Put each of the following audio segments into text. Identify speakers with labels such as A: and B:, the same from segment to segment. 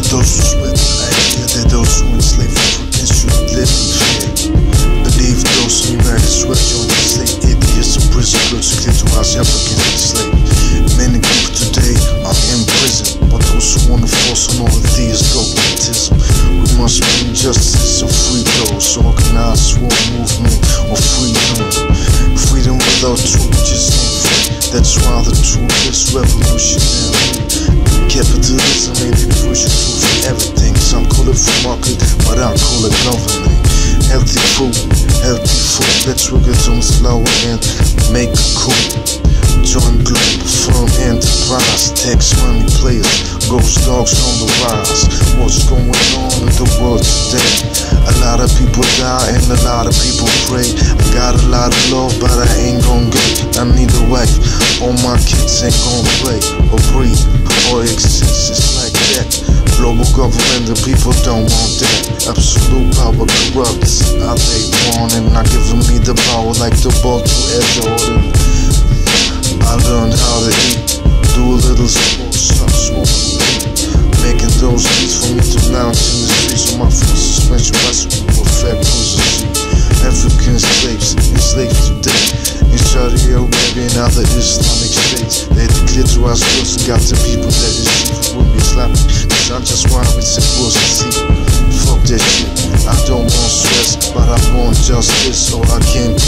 A: Now those who swift, I adhere to those who enslave against you, living fear. Believe those who marry swift, you only slave atheists and prison goods who claim to rise up against the slave. Many people today are in prison, but those who want to force on all of these go baptism. We must bring justice and free those who organize war movement or freedom. Freedom without truth just ain't free. That's why the truth is revolutionary. Healthy food, healthy food. Let's work it on slow and make a coup. Join global firm enterprise. Tax money players, ghost dogs on the rise. What's going on in the world today? A lot of people die and a lot of people pray. I got a lot of love, but I ain't gon' get. I need a wife. All my kids ain't gon' play or breathe or exist. It's like that. Global government, the people don't want that. Absolute power corrupts. How they want and not giving me the power like the ball to Ed Jordan. Saudi Arabia and other Islamic states. They declare to us girls and got the people that is cheap would be slapping. Cause I just supposed to see. Fuck that shit. I don't want stress, but I want justice so I can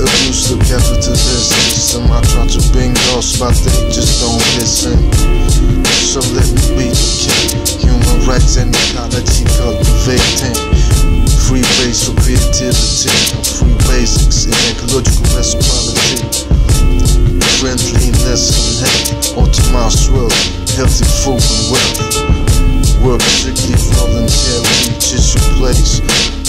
A: Capitalist system. I try to bring those, but they just don't listen. So let me be the king. Human rights and ecology cultivating. Free base for creativity. Free basics in ecological equality. Friendliness and hate. Optimized world. Healthy food and wealth. Work strictly voluntarily. Just your place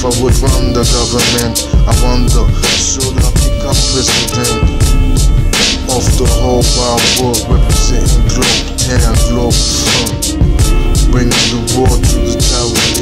A: If I would run the government, I wonder, should I become president of the whole wide world, representing globe, town, globe front, bringing the war to the Taiwanese.